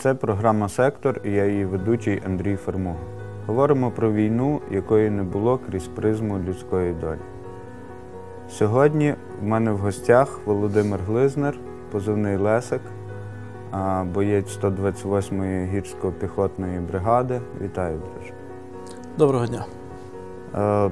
Це програма Сектор і я її ведучий Андрій Фермуга. Говоримо про війну, якої не було крізь призму людської долі. Сьогодні в мене в гостях Володимир Глизнер, позивний Лесик, боєць 128-ї гірсько-піхотної бригади. Вітаю, друже. Доброго дня. Е,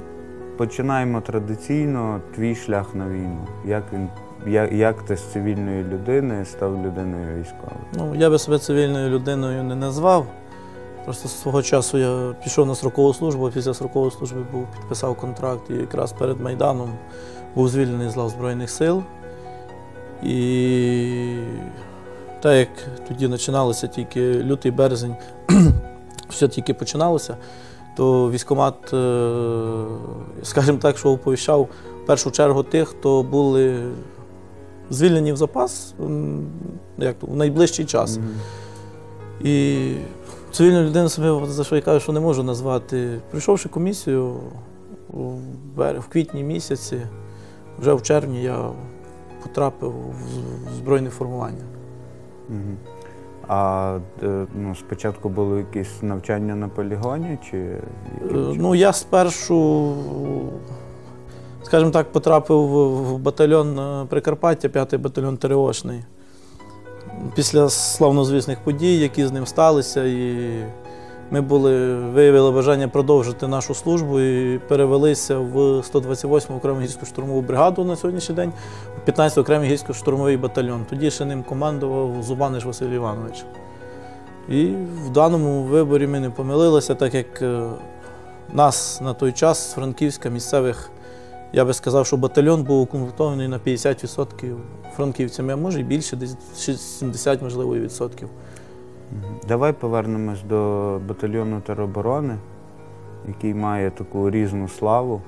Починаємо традиційно твій шлях на війну. Як він як, як ти з цивільної людини став людиною військовою? Ну, я би себе цивільною людиною не назвав. Просто свого часу я пішов на строкову службу, після строкової служби був, підписав контракт і якраз перед Майданом був звільнений з лав Збройних сил. І так як тоді починалося тільки лютий березень, все тільки починалося, то військкомат, е, скажімо так, що оповіщав в першу чергу тих, хто були звільнені в запас як то, в найближчий час. І цивільну людину себе за що я кажу, що не можу назвати. Прийшовши комісію в квітні місяці, вже в червні я потрапив в збройне формування. А е, ну, спочатку було якісь навчання на полігоні чи Е? Ну, я спершу, скажімо так, потрапив в батальйон е, Прикарпаття, 5-й батальйон ТРОшний. Після славнозвісних подій, які з ним сталися, і ми були, виявили бажання продовжити нашу службу і перевелися в 128-му окрему гірсько-штурмову бригаду на сьогоднішній день, в 15-й окремий гірсько-штурмовий батальйон. Тоді ще ним командував Зубаниш Василь Іванович. І в даному виборі ми не помилилися, так як е, нас на той час з Франківська місцевих, я би сказав, що батальйон був укомплектований на 50% франківцями, а може і більше, десь 70, можливо, і відсотків. Давай повернемось до батальйону тероборони, який має таку різну славу.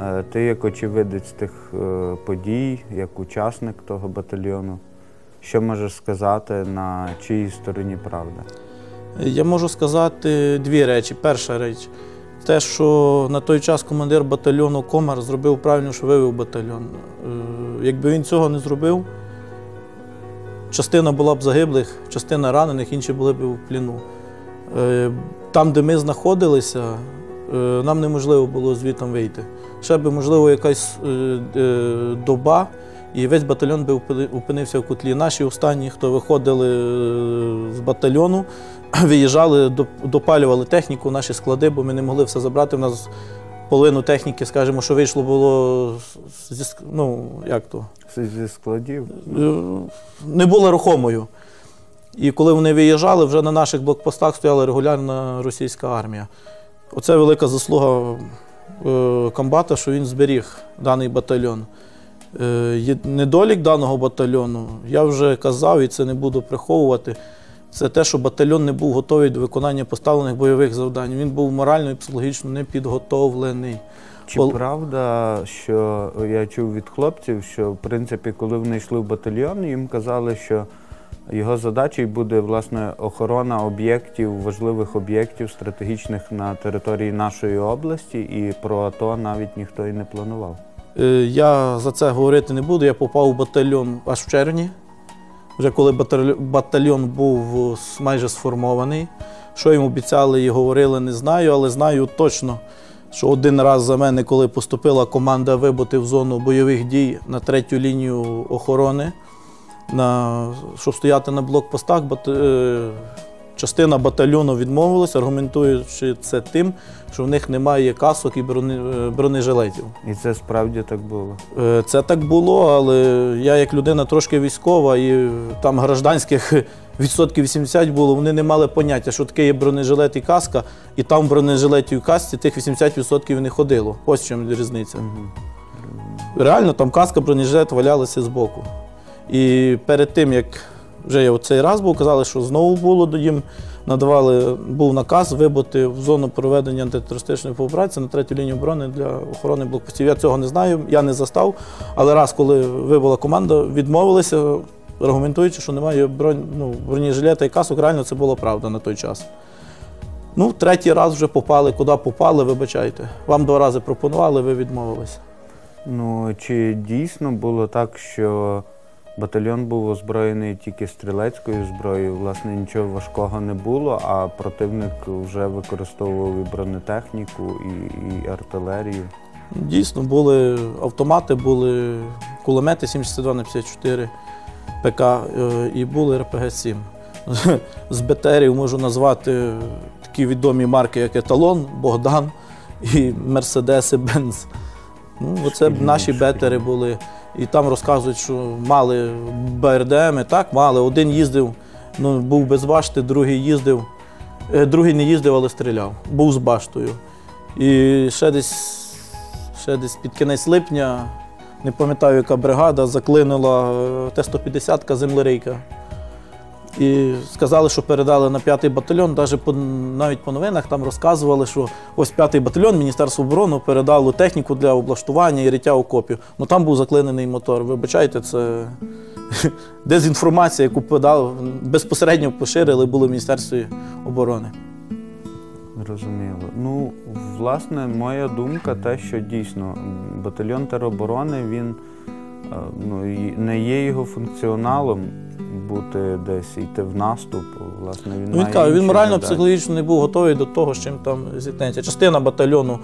Е, Ти як очевидець тих е, подій, як учасник того батальйону, що можеш сказати, на чиїй стороні правда? Я можу сказати дві речі. Перша реч те, що на той час командир батальйону Комар зробив правильно, що вивів батальйон. Е, Якби він цього не зробив, частина була б загиблих, частина ранених, інші були б в пліну. Е, Там, де ми знаходилися, е, нам неможливо було звітом вийти. Ще би, можливо, якась доба, і весь батальйон би опинився в котлі. Наші останні, хто виходили з батальйону, виїжджали, допалювали техніку, наші склади, бо ми не могли все забрати. У нас половину техніки, скажімо, що вийшло було зі ну, як то, Зі складів? е, не була рухомою. І коли вони виїжджали, вже на наших блокпостах стояла регулярна російська армія. Оце велика заслуга е, комбата, що він зберіг даний батальйон. Е, Недолік даного батальйону, я вже казав і це не буду приховувати. Це те, що батальйон не був готовий до виконання поставлених бойових завдань. Він був морально і психологічно не підготовлений. Чи правда, що я чув від хлопців, що в принципі, коли вони йшли в батальйон, їм казали, що його задачею буде власне охорона об'єктів, важливих об'єктів стратегічних на території нашої області, і про АТО навіть ніхто і не планував. Е, Я за це говорити не буду. Я попав у батальйон аж в червні. Вже коли батальйон був майже сформований. Що їм обіцяли і говорили, не знаю, але знаю точно, що один раз за мене, коли поступила команда вибути в зону бойових дій на третю лінію охорони, на, щоб стояти на блокпостах, бат, е, частина батальйону відмовилася, аргументуючи це тим, що в них немає касок і е, бронежилетів. І це справді так було. Е, Це так було, але я як людина трошки військова, і там гражданських відсотків 80 було, вони не мали поняття, що таке є бронежилет і каска, і там в бронежилеті і касці тих 80% не ходило. Ось в чому різниця. Реально там каска, бронежилет валялися збоку. І перед тим, як вже я цей раз був, казали, що знову було до їм надавали, був наказ вибути в зону проведення антитерористичної операції на третю лінію оборони для охорони блокпостів. Я цього не знаю, я не застав. Але раз, коли вибула команда, відмовилися, аргументуючи, що немає бронь, ну, бронежилета і касок, реально це була правда на той час. Ну, третій раз вже попали, куди попали, вибачайте. Вам два рази пропонували, ви відмовилися. Ну чи дійсно було так, що Батальйон був озброєний тільки стрілецькою зброєю. Власне, нічого важкого не було, а противник вже використовував і бронетехніку, і, і артилерію. Дійсно, були автомати, були кулемети 72 на 54 ПК е, і були РПГ-7. З БТРів можу назвати такі відомі марки, як Еталон, Богдан і Мерседеси Бенз. Ну, оце б наші бетери були. І там розказують, що мали БРДМи, так, мали. Один їздив, ну, був без башти, другий їздив. Е, Другий не їздив, але стріляв. Був з баштою. І ще десь, ще десь під кінець липня, не пам'ятаю, яка бригада, заклинула е, Т-150 землерейка. І сказали, що передали на п'ятий батальйон. Навіть по, навіть по новинах там розказували, що ось п'ятий батальйон Міністерство оборони передало техніку для облаштування і риття окопів. Ну там був заклинений мотор. Вибачайте, це дезінформація, яку подав, безпосередньо поширили було в Міністерстві оборони. Зрозуміло. Ну, власне, моя думка те, що дійсно батальйон тероборони він е, ну, не є його функціоналом бути десь йти в наступ. Власне, він Ну, він каже, він морально психологічно не був готовий до того, з чим там зіткнеться. Частина батальйону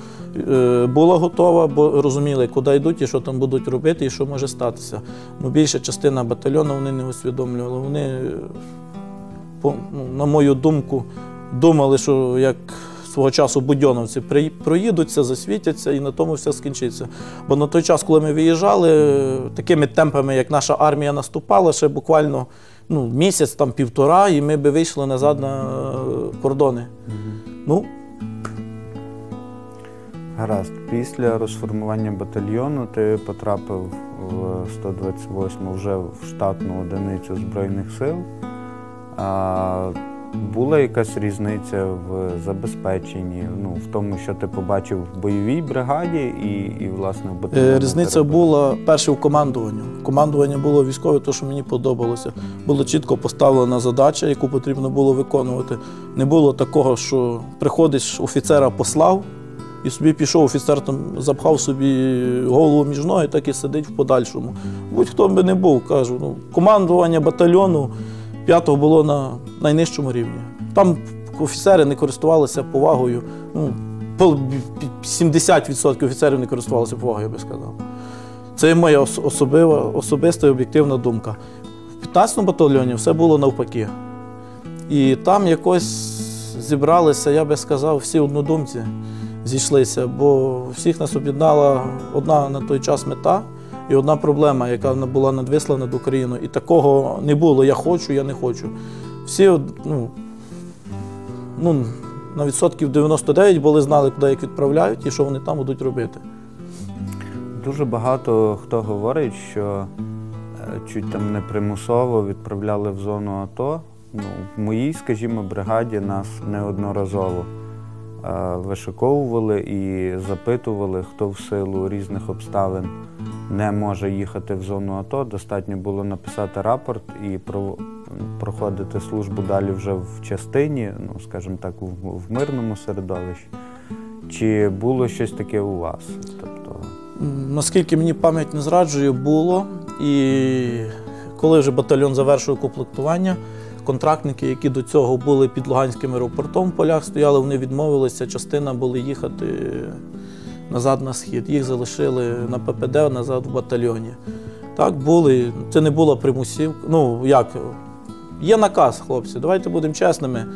е, була готова, бо розуміли, куди йдуть і що там будуть робити, і що може статися. Ну, більша частина батальйону вони не усвідомлювали. Вони, е, по, ну, на мою думку, думали, що як свого часу будьоновці проїдуться, засвітяться і на тому все скінчиться. Бо на той час, коли ми виїжджали, такими темпами, як наша армія наступала, ще буквально ну, місяць, там півтора, і ми би вийшли назад на кордони. Ну, Гаразд, після розформування батальйону ти потрапив в 128 вже в штатну одиницю Збройних сил. Була якась різниця в забезпеченні, ну, в тому, що ти побачив в бойовій бригаді і, і власне в е, батальйоні? різниця була перше в командуванні. Командування було військове, то, що мені подобалося. Була чітко поставлена задача, яку потрібно було виконувати. Не було такого, що приходиш, офіцера послав. І собі пішов офіцер, там запхав собі голову між ноги, так і сидить в подальшому. Будь-хто би не був, кажу. Ну, командування батальйону п'ятого було на найнижчому рівні. Там офіцери не користувалися повагою. Ну, 70% офіцерів не користувалися повагою, я би сказав. Це моя особива, особиста і об'єктивна думка. В 15-му батальйоні все було навпаки. І там якось зібралися, я би сказав, всі однодумці зійшлися, бо всіх нас об'єднала одна на той час мета і одна проблема, яка була надвисла над Україною. І такого не було. Я хочу, я не хочу. Всі ну, ну, на відсотків 99 були знали, куди їх відправляють і що вони там будуть робити. Дуже багато хто говорить, що е, чуть там не примусово відправляли в зону АТО. Ну, в моїй, скажімо, бригаді нас неодноразово вишиковували і запитували, хто в силу різних обставин не може їхати в зону АТО. Достатньо було написати рапорт і проходити службу далі вже в частині, ну, скажімо так, в, мирному середовищі. Чи було щось таке у вас? Тобто, Наскільки мені пам'ять не зраджує, було. І коли вже батальйон завершив комплектування, контрактники, які до цього були під Луганським аеропортом в полях стояли, вони відмовилися, частина були їхати назад на схід. Їх залишили на ППД назад в батальйоні. Так були. Це не було примусів. Ну, як? Є наказ, хлопці, давайте будемо чесними.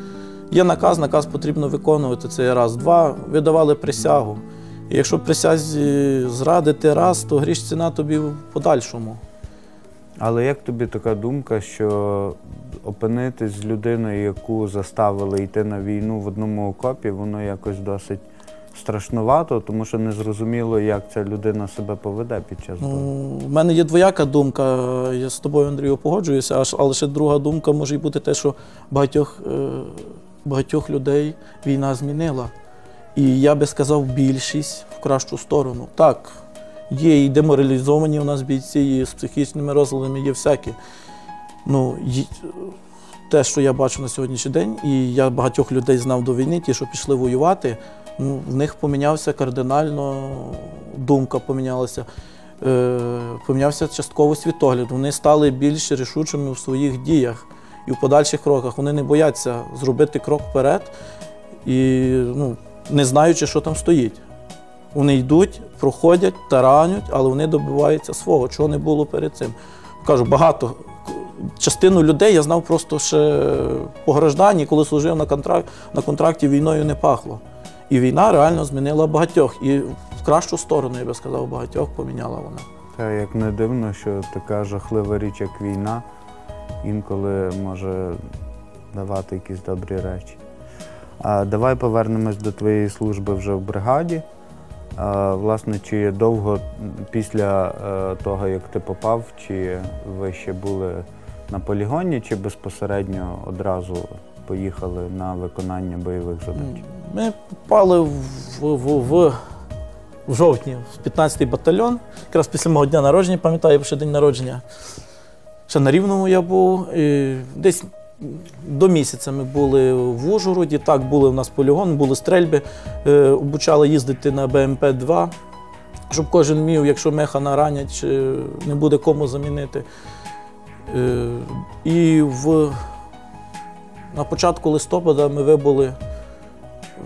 Є наказ, наказ потрібно виконувати. Це раз. Два, ви давали присягу. І якщо присязі зрадити раз, то гріш ціна тобі в подальшому. Але як тобі така думка, що опинитись з людиною, яку заставили йти на війну в одному окопі, воно якось досить страшнувато, тому що не зрозуміло, як ця людина себе поведе під час бою. Ну, в мене є двояка думка. Я з тобою, Андрію, погоджуюся, але ще друга думка може й бути те, що багатьох, е, багатьох людей війна змінила. І я би сказав, більшість в кращу сторону. Так, є і деморалізовані у нас бійці, і з психічними розладами, є всякі. Ну, те, що я бачу на сьогоднішній день, і я багатьох людей знав до війни, ті, що пішли воювати, ну, в них помінявся кардинально, думка помінялася. е, помінявся частково світогляд. Вони стали більш рішучими в своїх діях і в подальших кроках. Вони не бояться зробити крок вперед і ну, не знаючи, що там стоїть. Вони йдуть, проходять, таранять, але вони добиваються свого, чого не було перед цим. Кажу, багато. Частину людей я знав просто ще по гражданні, коли служив на, контракт, на контракті, війною не пахло. І війна реально змінила багатьох. І в кращу сторону, я би сказав, багатьох поміняла вона. Та як не дивно, що така жахлива річ, як війна, інколи може давати якісь добрі речі. А давай повернемось до твоєї служби вже в бригаді. Власне, чи довго після е, того, як ти попав, чи ви ще були на полігоні, чи безпосередньо одразу поїхали на виконання бойових задач? Ми попали в, в, в, в жовтні в 15-й батальйон. Якраз після мого дня народження, пам'ятаю, ще день народження. Ще на Рівному я був. І десь до місяця ми були в Ужгороді. Так, були в нас полігон, були стрельби, е, обучали їздити на БМП-2, щоб кожен мів, якщо меха наранять, не буде кому замінити. Е, і в, на початку листопада ми вибули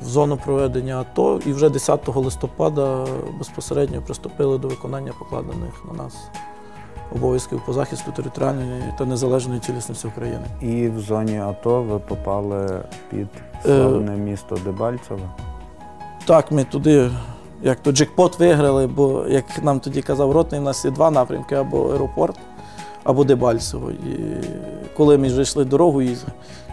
в зону проведення АТО і вже 10 листопада безпосередньо приступили до виконання покладених на нас обов'язків по захисту територіальної та незалежної цілісності України. І в зоні АТО ви попали під славне місто Дебальцеве. Так, ми туди, як то джекпот виграли, бо, як нам тоді казав ротний, в нас є два напрямки: або аеропорт, або Дебальцево. І коли ми вже йшли дорогу і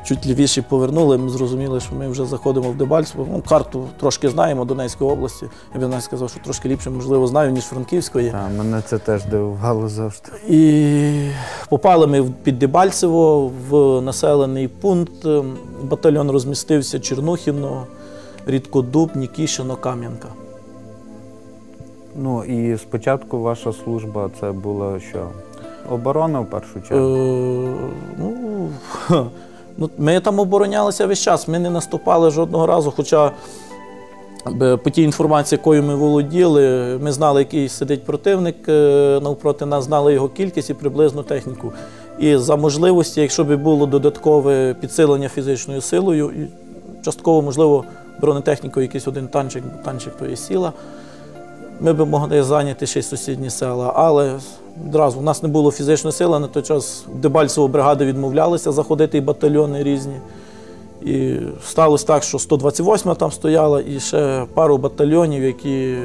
чуть лівіше повернули, ми зрозуміли, що ми вже заходимо в Дебальцево. Ну, карту трошки знаємо Донецької області. Я б навіть сказав, що трошки ліпше, можливо, знаю, ніж Франківської. Та, мене це теж дивувало завжди. І попали ми в- під Дебальцево в населений пункт. Ем, Батальйон розмістився Чернухіно, Рідкодуб, Нікішино, Кам'янка. Ну і спочатку ваша служба це була що? Оборона в першу Е, чергу. ну, ха, ну, ми там оборонялися весь час, ми не наступали жодного разу. Хоча е, по тій інформації, якою ми володіли, ми знали, який сидить противник е, навпроти нас, знали його кількість і приблизну техніку. І за можливості, якщо б було додаткове підсилення фізичною силою, частково, можливо, бронетехнікою якийсь один танчик, танчик то є сіла. Ми б могли зайняти ще й сусідні села, але одразу у нас не було фізичної сили. На той час Дебальцево бригади відмовлялися заходити і батальйони різні. І сталося так, що 128 там стояла, і ще пару батальйонів, які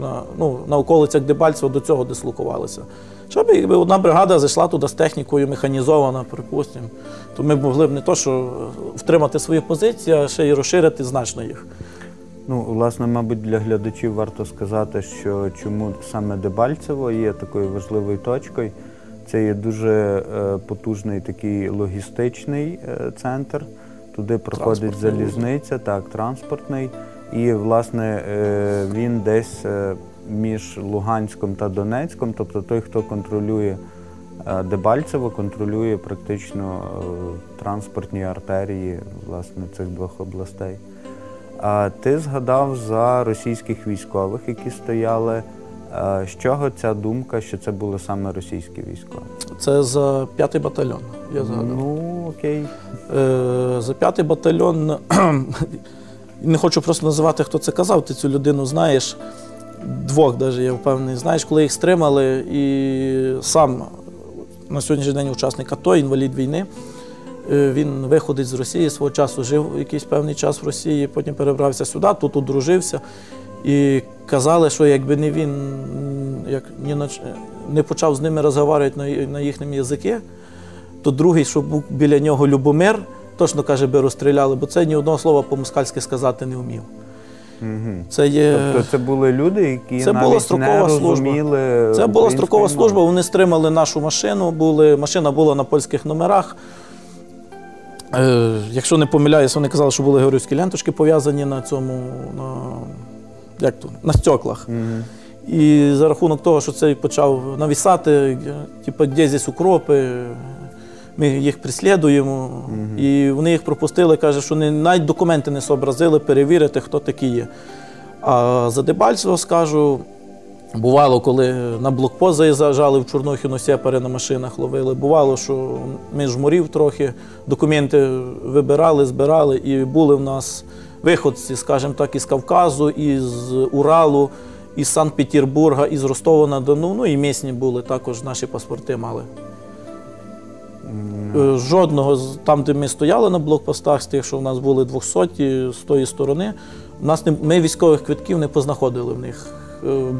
на, ну, на околицях Дебальцева до цього дислокувалися. Щоб якби одна бригада зайшла туди з технікою механізована, припустимо, то ми б могли б не то, що втримати свої позиції, а ще й розширити значно їх. Ну, власне, мабуть, для глядачів варто сказати, що чому саме Дебальцево є такою важливою точкою. Це є дуже е, потужний такий логістичний е, центр. Туди проходить залізниця, так, транспортний. І, власне, е, він десь між Луганськом та Донецьком, тобто той, хто контролює Дебальцево, контролює практично транспортні артерії власне, цих двох областей. А ти згадав за російських військових, які стояли. Е, З чого ця думка, що це були саме російські військові? Це за п'ятий батальйон. Я згадав. Ну, окей. Е, за п'ятий батальйон. Не хочу просто називати, хто це казав, ти цю людину знаєш. Двох навіть, я впевнений, знаєш, коли їх стримали, і сам на сьогоднішній день учасник АТО, інвалід війни. Е, Він виходить з Росії, свого часу жив якийсь певний час в Росії, потім перебрався сюди, тут одружився. І казали, що якби не він як, не почав з ними розмовляти на, їхньому язикі, то другий, що був біля нього Любомир, точно каже, би розстріляли, бо це ні одного слова по-москальськи сказати не вмів. Угу. Це є. Тобто це були люди, які Це навіть була не строкова служба. розуміли. Це була строкова мови. служба, вони стримали нашу машину, були, машина була на польських номерах. Е, якщо не помиляюсь, вони казали, що були георгіївські ленточки пов'язані на цьому, на, як то, на стеклах. Мгм. І за рахунок того, що цей почав навісати, е, типу, де здесь укропи, ми їх преслідуємо. І вони їх пропустили, каже, що вони навіть документи не зобразили перевірити, хто такі є. А за Дебальцево скажу, Бувало, коли на блокпост заїжджали в Чорнухіну, сепари на машинах ловили. Бувало, що ми жмурів трохи, документи вибирали, збирали, і були в нас виходці, скажімо так, із Кавказу, із Уралу, із Санкт-Петербурга, із Ростова на Дону. Ну і місні були, також наші паспорти мали. Е, Жодного там, де ми стояли на блокпостах, з тих, що в нас були 200 з тої сторони, у нас не, ми військових квитків не познаходили в них.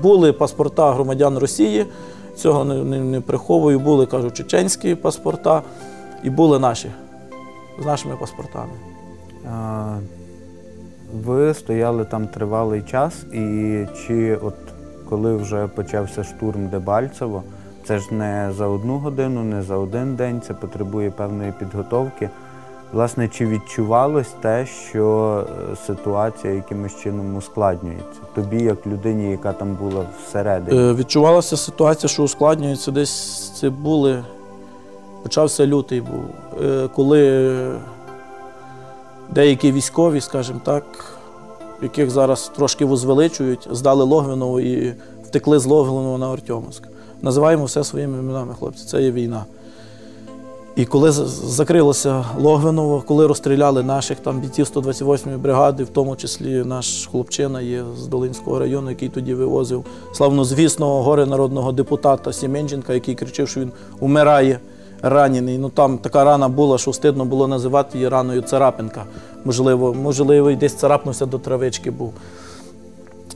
Були паспорта громадян Росії, цього не, не, не приховую, були, кажу, чеченські паспорта і були наші з нашими паспортами. А, Ви стояли там тривалий час, і чи от коли вже почався штурм Дебальцево, це ж не за одну годину, не за один день, це потребує певної підготовки. Власне, чи відчувалось те, що е, ситуація якимось чином ускладнюється? Тобі, як людині, яка там була всередині? Е, Відчувалася ситуація, що ускладнюється. Десь це були. Почався лютий був, е, коли деякі військові, скажімо так, яких зараз трошки возвеличують, здали Логвиново і втекли з Логвиного на Артемовськ. Називаємо все своїми іменами, хлопці, це є війна. І коли закрилося Логвиново, коли розстріляли наших там бійців 128-ї бригади, в тому числі наш хлопчина є з Долинського району, який тоді вивозив славнозвісного горе народного депутата Сіменченка, який кричив, що він умирає ранений. Ну там така рана була, що стидно було називати її раною царапинка. Можливо, можливо, і десь царапнувся до травички був.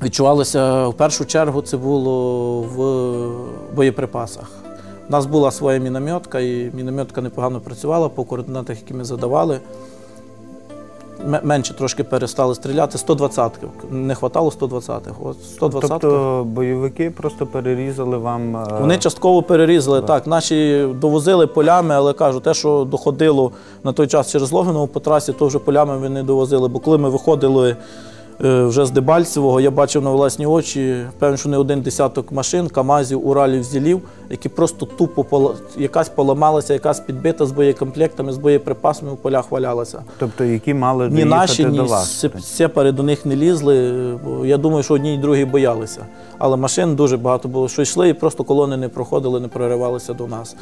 Відчувалося в першу чергу це було в боєприпасах. У нас була своя мінометка, і мінометка непогано працювала по координатах, які ми задавали. Менше трошки перестали стріляти. 120-ки. Не вистачало 120-х. 120 Тобто бойовики просто перерізали вам. е, Вони частково перерізали. Так, наші довозили полями, але кажу, те, що доходило на той час через Логвиново по трасі, то вже полями вони довозили. Бо коли ми виходили вже з Дебальцевого, я бачив на власні очі, певно, що не один десяток машин, Камазів, Уралів, Зілів, які просто тупо пола- якась поламалася, якась підбита з боєкомплектами, з боєприпасами в полях валялася. Тобто, які мали Ні наші, до ні вас. сеп- сепари до них не лізли. бо Я думаю, що одні і другі боялися. Але машин дуже багато було, що йшли, і просто колони не проходили, не проривалися до нас.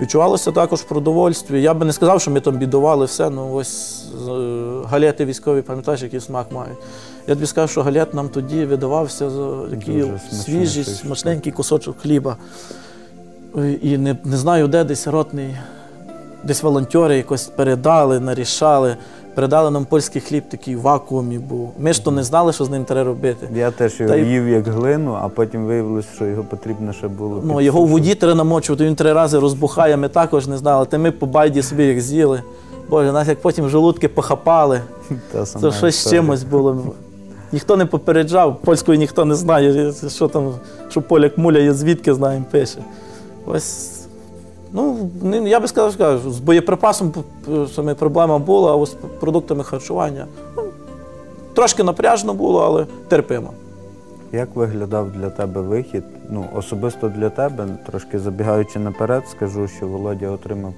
Відчувалося також в продовольстві. Я би не сказав, що ми там бідували все. Ну ось е, галети військові, пам'ятаєш, який смак мають. Я тобі скажу, що галет нам тоді видавався за такий свіжість, свіжий, смачненький кусочок хліба. І не, не знаю, де десь ротний, десь волонтери якось передали, нарішали. Передали нам польський хліб такий в вакуумі був. Ми ж то не знали, що з ним треба робити. Я теж його Та й- їв як глину, а потім виявилось, що його потрібно ще було. Ну, його в воді треба намочувати, він три рази розбухає, ми також не знали. Та ми по байді собі їх з'їли. Боже, нас як потім желудки похапали. Та сама Це щось з історія. чимось було. Ніхто не попереджав, польською ніхто не знає, що там, що поляк муляє, звідки знаємо, пише. Ось. Ну, я би сказав, що з боєприпасом саме проблема була, а з продуктами харчування. Ну, трошки напряжно було, але терпимо. Як виглядав для тебе вихід? Ну, особисто для тебе, трошки забігаючи наперед, скажу, що Володя отримав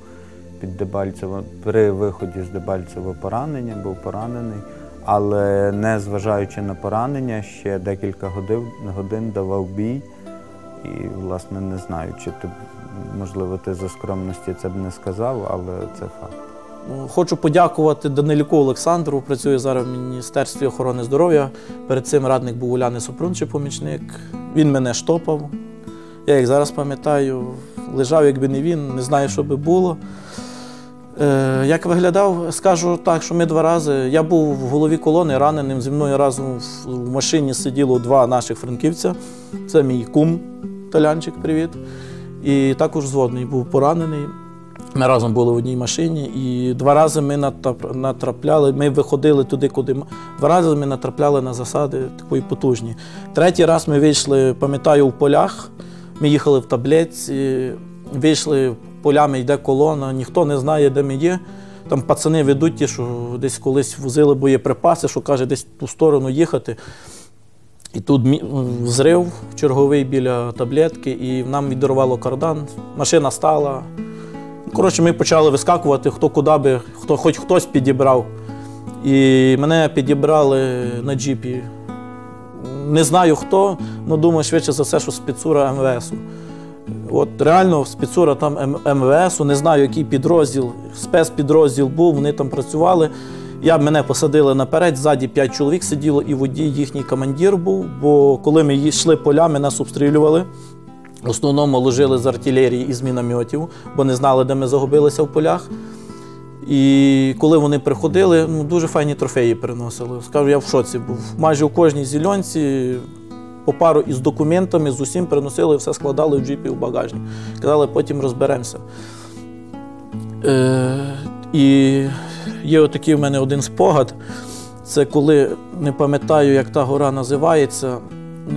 під Дебальцево при виході з Дебальцево поранення, був поранений, але не зважаючи на поранення, ще декілька годин, годин давав бій. І, власне, не знаю, чи ти, можливо, ти за скромності це б не сказав, але це факт. Ну, Хочу подякувати Данилюку Олександру, працює зараз в Міністерстві охорони здоров'я. Перед цим радник був Уляни Супрунчий, помічник. Він мене штопав. Я як зараз пам'ятаю, лежав, якби не він, не знаю, що би було. Е, як виглядав, скажу так, що ми два рази. Я був в голові колони раненим. Зі мною разом в машині сиділо два наших франківця. Це мій кум Талянчик, привіт. І також зводний був поранений. Ми разом були в одній машині, і два рази ми натрапляли. Ми виходили туди, куди два рази ми натрапляли на засади такої потужні. Третій раз ми вийшли, пам'ятаю, в полях. Ми їхали в таблетці, вийшли полями, йде колона, ніхто не знає, де ми є. Там пацани ведуть ті, що десь колись возили боєприпаси, що каже, десь в ту сторону їхати. І тут взрив черговий біля таблетки, і нам відірвало кардан. Машина стала. Коротше, ми почали вискакувати, хто куди би, хто, хоч хтось підібрав. І мене підібрали на джіпі Не знаю хто, але думаю, швидше за все, що спецура МВСу. От реально спецура там М- МВСу, не знаю, який підрозділ, спецпідрозділ був, вони там працювали. Я, мене посадили наперед, ззаді 5 чоловік сиділо, і водій їхній командир був. Бо коли ми йшли полями, нас обстрілювали. В основному ложили з артилерії і з мінометів, бо не знали, де ми загубилися в полях. І коли вони приходили, ну, дуже файні трофеї приносили. Скажу, я в шоці був. Майже у кожній зільонці по пару із документами, з усім приносили, все складали в джипі в багажник. Казали, потім розберемося. Е, і є отакий в мене один спогад. Це коли не пам'ятаю, як та гора називається.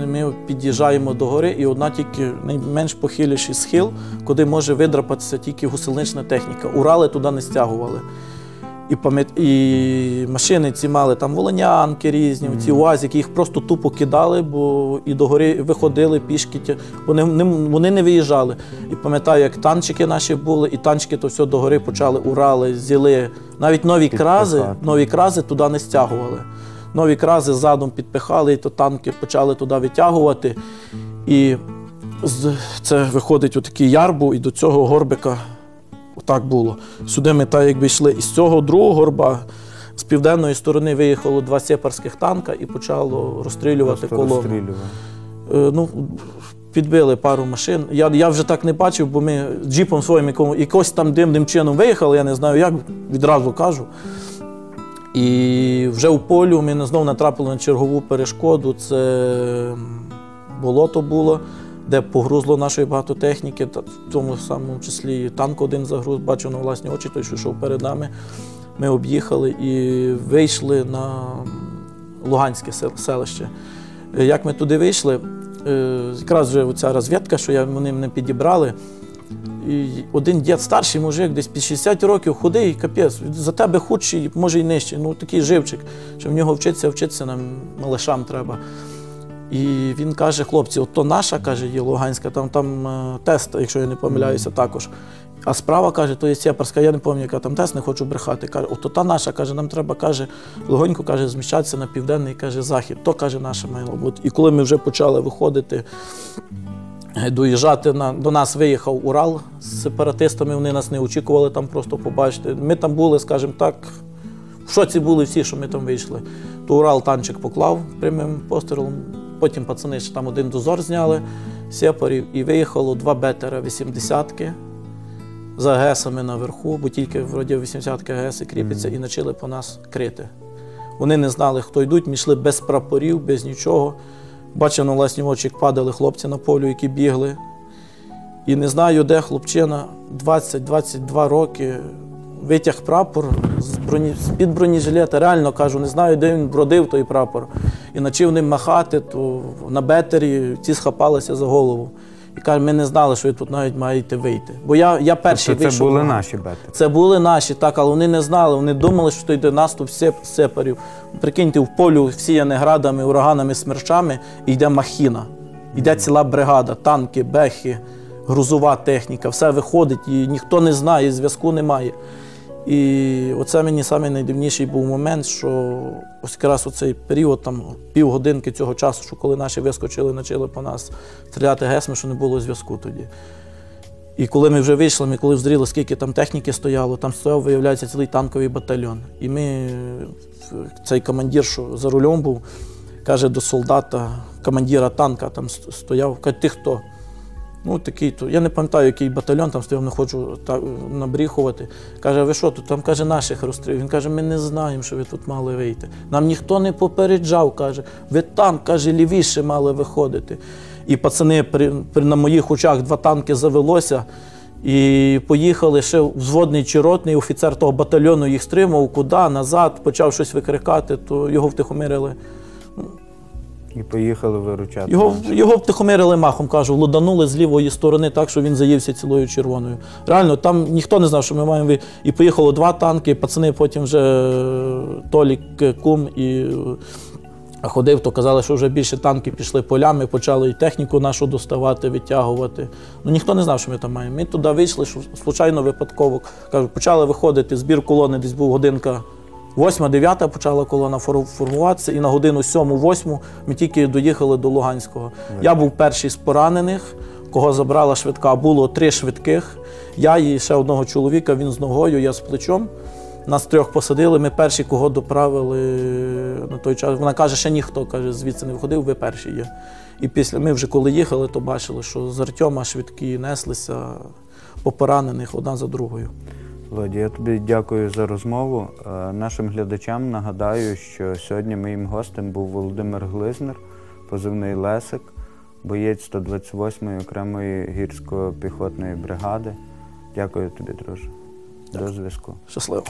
Ми під'їжджаємо до гори, і одна тільки найменш похиліший схил, куди може видрапатися тільки гусенична техніка. Урали туди не стягували. І, пам'ят... і машини ці мали там волонянки різні, ці УАЗики, їх просто тупо кидали, бо і до гори виходили пішки. ті- Вони, не- вони не виїжджали. І пам'ятаю, як танчики наші були, і танчики то все до гори почали Урали, зіли. Навіть нові крази, нові крази туди не стягували. Нові крази задом підпихали, і то танки почали туди витягувати. І це виходить отакий яр був, і до цього горбика отак було. Сюди ми так якби йшли. І з цього другого горба з південної сторони виїхало два сепарських танка і почало розстрілювати колону. Е, ну, підбили пару машин. Я, я вже так не бачив, бо ми джіпом своїм якому- якось там дивним чином виїхали, я не знаю як, відразу кажу. І вже в полю ми знову натрапили на чергову перешкоду. Це болото було, де погрузло нашої багато техніки, та в тому самому числі танк один загруз, бачу на власні очі, той, що йшов перед нами. Ми об'їхали і вийшли на Луганське селище. Е, Як ми туди вийшли, е, якраз вже оця розвідка, що вони мене підібрали. І один дід старший мужик, десь під 60 років, худий, капець, за тебе худший, може й нижчий. Ну такий живчик, що в нього вчитися, вчитися нам малишам треба. І він каже: хлопці, от то наша, каже, є Луганська, там, там е, тест, якщо я не помиляюся, також. А справа каже, то є Сєпарська, я не пам'ятаю, яка там тест, не хочу брехати. Каже, от то та наша, каже, нам треба, каже, легонько каже, зміщатися на південний каже, захід. То каже, наша має бути. І коли ми вже почали виходити, е, доїжджати на до нас виїхав Урал з сепаратистами. Вони нас не очікували там просто побачити. Ми там були, скажімо так, в шоці були всі, що ми там вийшли. То Урал танчик поклав прямим пострілом. Потім пацани ще там один дозор зняли сепарів і виїхало два бетера 80-ки з АГСами наверху, бо тільки вроді 80-ки АГС кріпиться, і почали по нас крити. Вони не знали, хто йдуть, ми йшли без прапорів, без нічого. Бачив на власні очі, як падали хлопці на полю, які бігли. І не знаю, де хлопчина 20-22 роки витяг прапор з броні, з-під бронежилета. Реально кажу, не знаю, де він бродив той прапор. І почав ним махати, то на бетері ті схапалися за голову. І каже, ми не знали, що ви тут навіть маєте вийти. Бо я, я перший Тобто це вийшов. були наші бети. Це були наші, так, але вони не знали. Вони думали, що йде наступ сеп- сепарів. Прикиньте, в полю всіяне градами, ураганами, смерчами, і йде махіна. Йде ціла бригада, танки, бехи, грузова техніка, все виходить, і ніхто не знає, зв'язку немає. І оце мені самий найдивніший був момент, що ось якраз оцей період, там півгодинки цього часу, що коли наші вискочили, почали по нас стріляти гесми, що не було зв'язку тоді. І коли ми вже вийшли, ми коли взріли, скільки там техніки стояло, там стояв, виявляється, цілий танковий батальйон. І ми, цей командир, що за рулем був, каже до солдата, командира танка там стояв, каже, ти хто? Ну, такий то. Я не пам'ятаю, який батальйон там стояв, не хочу так набріхувати. Каже, ви що тут? Там каже, наших розстрілюють. Він каже, ми не знаємо, що ви тут мали вийти. Нам ніхто не попереджав, каже, ви там, каже, лівіше мали виходити. І пацани при, при, на моїх очах два танки завелося. І поїхали ще взводний чи ротний офіцер того батальйону їх стримав, куди, назад, почав щось викрикати, то його втихомирили. І поїхали виручати. Його, його втихомирили махом, кажу, луданули з лівої сторони так, що він заївся цілою червоною. Реально, там ніхто не знав, що ми маємо. ви- І поїхало два танки, пацани потім вже е, Толік е, Кум і е, ходив, то казали, що вже більше танки пішли полями, почали і техніку нашу доставати, витягувати. Ну ніхто не знав, що ми там маємо. Ми туди вийшли, що случайно випадково кажу, почали виходити, збір колони десь був годинка Восьма, дев'ята почала колона формуватися, і на годину сьому, восьму ми тільки доїхали до Луганського. Я був перший з поранених, кого забрала швидка. Було три швидких. Я і ще одного чоловіка, він з ногою, я з плечом. Нас трьох посадили. Ми перші, кого доправили на той час. Вона каже, ще ніхто каже, звідси не виходив, ви перші є. І після ми вже коли їхали, то бачили, що з Артема швидкі неслися по поранених одна за другою. Володя, я тобі дякую за розмову. Е, Нашим глядачам нагадаю, що сьогодні моїм гостем був Володимир Глизнер, позивний Лесик, боєць 128-ї окремої гірсько-піхотної бригади. Дякую тобі, друже. До зв'язку. Щасливо.